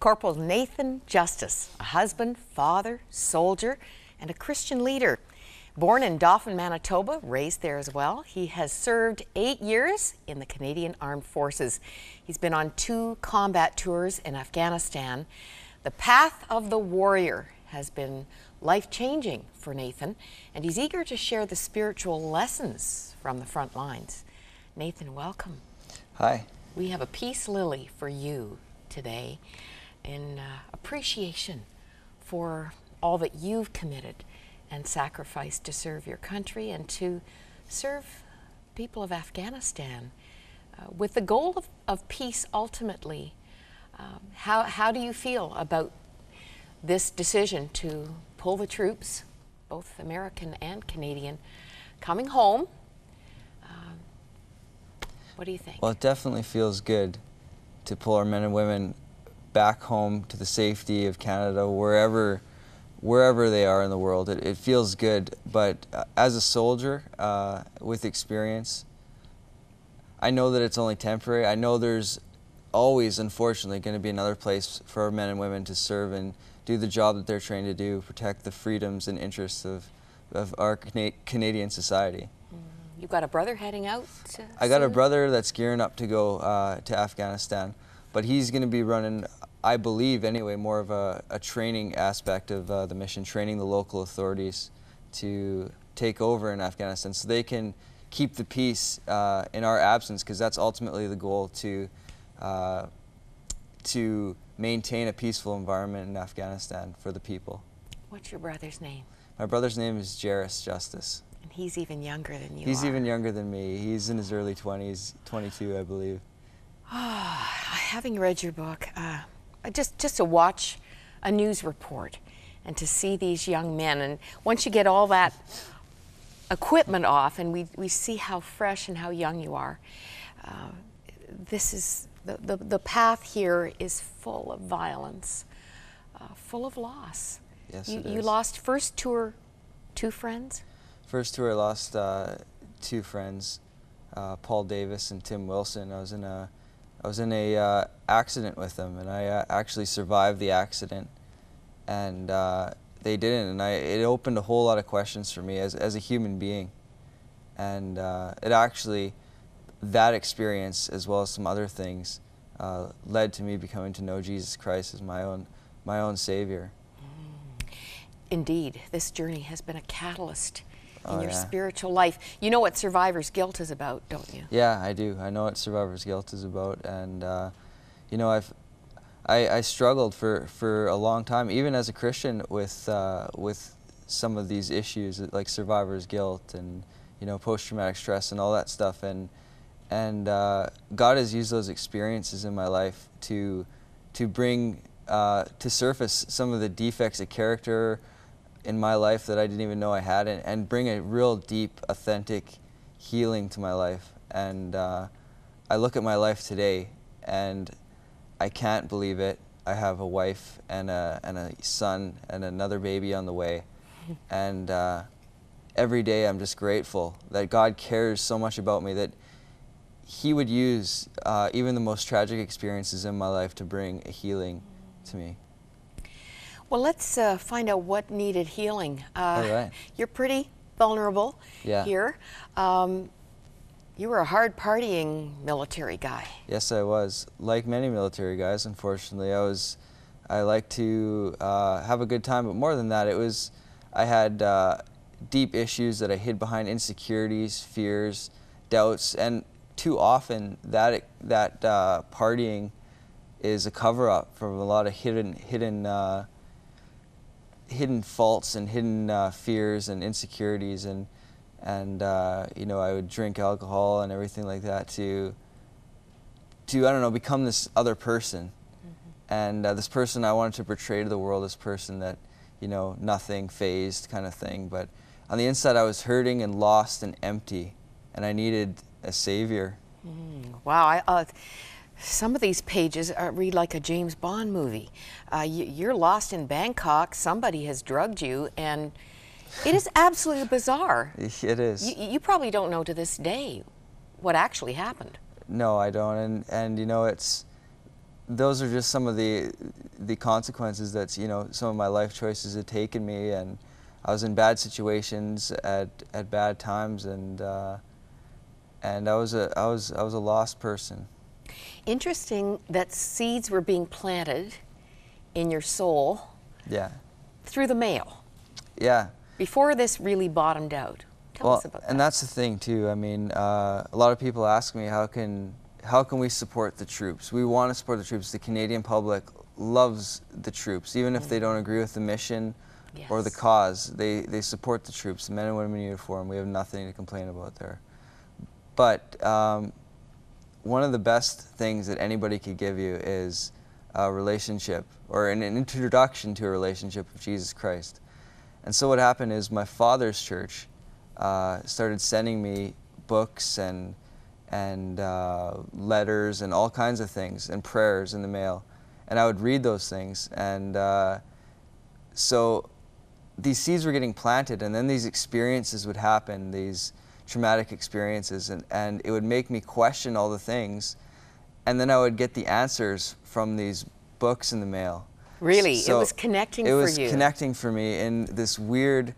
Corporal Nathan Justice, a husband, father, soldier, and a Christian leader. Born in Dauphin, Manitoba, raised there as well, he has served eight years in the Canadian Armed Forces. He's been on two combat tours in Afghanistan. The path of the warrior has been life changing for Nathan, and he's eager to share the spiritual lessons from the front lines. Nathan, welcome. Hi. We have a peace lily for you today in uh, appreciation for all that you've committed and sacrificed to serve your country and to serve people of Afghanistan uh, with the goal of, of peace ultimately. Um, how, how do you feel about this decision to pull the troops, both American and Canadian, coming home? Um, what do you think? Well, it definitely feels good to pull our men and women back home to the safety of Canada, wherever wherever they are in the world. It, it feels good, but uh, as a soldier uh, with experience, I know that it's only temporary. I know there's always, unfortunately, going to be another place for our men and women to serve and do the job that they're trained to do, protect the freedoms and interests of, of our Cana Canadian society. Mm. You've got a brother heading out? I got a brother that's gearing up to go uh, to Afghanistan, but he's going to be running I believe anyway, more of a, a training aspect of uh, the mission, training the local authorities to take over in Afghanistan so they can keep the peace uh, in our absence because that's ultimately the goal to, uh, to maintain a peaceful environment in Afghanistan for the people. What's your brother's name? My brother's name is Jairus Justice. And he's even younger than you He's are. even younger than me. He's in his early 20s, 22 I believe. Having read your book, uh, just just to watch a news report and to see these young men and once you get all that equipment off and we, we see how fresh and how young you are uh, this is the, the, the path here is full of violence uh, full of loss. Yes, you, it you lost first tour two friends? First tour, I lost uh, two friends, uh, Paul Davis and Tim Wilson. I was in a, I was in a uh, accident with them, and I uh, actually survived the accident, and uh, they didn't. And I, it opened a whole lot of questions for me as as a human being, and uh, it actually, that experience as well as some other things, uh, led to me becoming to know Jesus Christ as my own, my own Savior. indeed this journey has been a catalyst in Oh, your yeah. spiritual life you know what survivor's guilt is about don't you Yeah, I do. I know what survivor's guilt is about, and uh, you know, I've I, I struggled for, for a long time, even as a Christian, with uh, with some of these issues like survivor's guilt and you know post traumatic stress and all that stuff, and and uh, God has used those experiences in my life to to bring uh, to surface some of the defects of character in my life that I didn't even know I had, and, and bring a real deep, authentic healing to my life. And uh, I look at my life today, and I can't believe it. I have a wife and a, and a son and another baby on the way. and uh, every day I'm just grateful that God cares so much about me that He would use uh, even the most tragic experiences in my life to bring a healing to me. Well, let's uh, find out what needed healing. Uh, All right. You're pretty vulnerable Yeah. here. Um, you were a hard partying military guy. Yes, I was. Like many military guys, unfortunately, I was. I like to uh, have a good time, but more than that, it was. I had uh, deep issues that I hid behind insecurities, fears, doubts, and too often that that uh, partying is a cover-up from a lot of hidden hidden uh, hidden faults and hidden uh, fears and insecurities and and uh, you know I would drink alcohol and everything like that to to I don't know become this other person. And uh, this person I wanted to portray to the world this person that you know nothing phased kind of thing. But on the inside I was hurting and lost and empty. And I needed a savior. Wow. I, uh, some of these pages uh, read like a James Bond movie. Uh, you, you're lost in Bangkok. Somebody has drugged you, and it is absolutely bizarre. it is You, you probably don't know to this day what actually happened. No, I don't. And and you know, it's those are just some of the the consequences that you know some of my life choices had taken me, and I was in bad situations at at bad times, and uh, and I was a I was I was a lost person. Interesting that seeds were being planted in your soul Yeah, through the mail yeah. before this really bottomed out. Tell well, us about and that's the thing too. I mean, uh, a lot of people ask me how can how can we support the troops? We want to support the troops. The Canadian public loves the troops, even if they don't agree with the mission or the cause. They they support the troops, the men and women in uniform. We have nothing to complain about there. But um, one of the best things that anybody could give you is a relationship or an, an introduction to a relationship with Jesus Christ. And so what happened is my father's church uh, started sending me books and and uh, letters and all kinds of things and prayers in the mail, and I would read those things. And uh, so these seeds were getting planted, and then these experiences would happen, these traumatic experiences, and, and it would make me question all the things. And then I would get the answers from these books in the mail. Really? It was connecting it for was you. connecting for me in this weird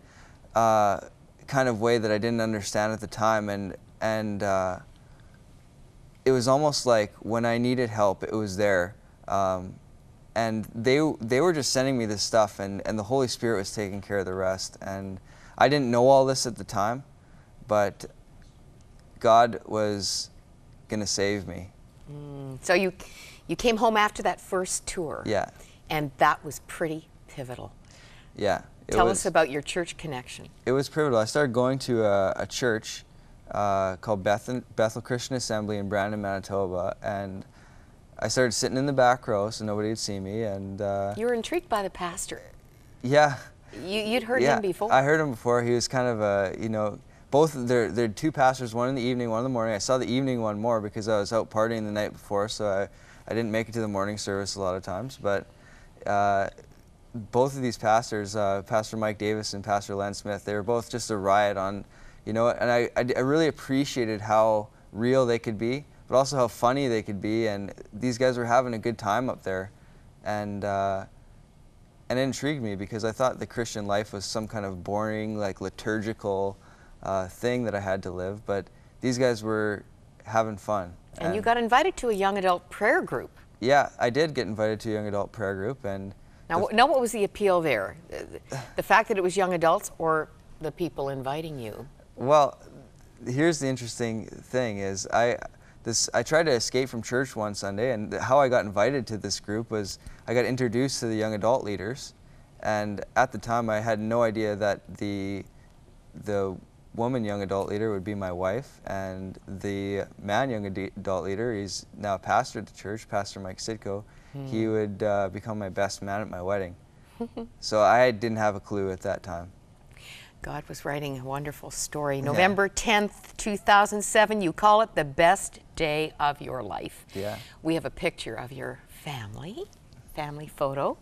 uh, kind of way that I didn't understand at the time, and and uh, it was almost like when I needed help, it was there. Um, and they they were just sending me this stuff, and, and the Holy Spirit was taking care of the rest. And I didn't know all this at the time, but God was going to save me. So you, you came home after that first tour. Yeah, And that was pretty pivotal. yeah. Tell was, us about your church connection. it was pivotal. I started going to a, a church uh, called Bethel, Bethel Christian Assembly in Brandon, Manitoba, and I started sitting in the back row so nobody would see me. And uh, You were intrigued by the pastor. yeah, You, you'd heard yeah, him before. I heard him before. He was kind of a, you know, both there. There are two pastors, one in the evening, one in the morning. I saw the evening one more because I was out partying the night before, so I, I didn't make it to the morning service a lot of times. But uh, both of these pastors, uh, Pastor Mike Davis and Pastor Len Smith, they were both just a riot on, you know, and I, I, I really appreciated how real they could be, but also how funny they could be. And these guys were having a good time up there, and. Uh, and it intrigued me because I thought the Christian life was some kind of boring, like liturgical uh, thing that I had to live. But these guys were having fun. and you got invited to a young adult prayer group. yeah, I did get invited to a young adult prayer group, and Now, now what was the appeal there? The, the fact that it was young adults or the people inviting you? Well, here's the interesting thing: is I this I tried to escape from church one Sunday, and how I got invited to this group was I got introduced to the young adult leaders, and at the time I had no idea that the the woman young adult leader would be my wife, and the man young adult leader, he's now a pastor at the church, Pastor Mike Sidko, he would uh, become my best man at my wedding. so I didn't have a clue at that time. God was writing a wonderful story. November 10th, 2007, you call it the best day of your life. Yeah. We have a picture of your family, family photo.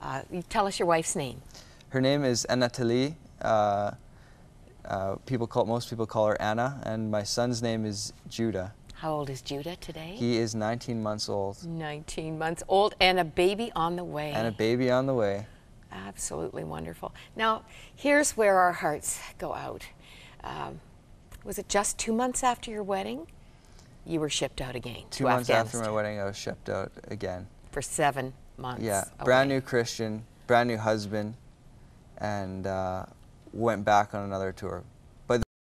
Uh, you tell us your wife's name. Her name is Anatoly. Uh, uh, people call most people call her Anna, and my son's name is Judah. How old is Judah today? He is 19 months old 19 months old and a baby on the way. and a baby on the way. Absolutely wonderful. Now, here's where our hearts go out. Um, was it just two months after your wedding? You were shipped out again Two months after my wedding, I was shipped out again. for seven months. Yeah, brand new Christian, brand new husband, and uh, went back on another tour.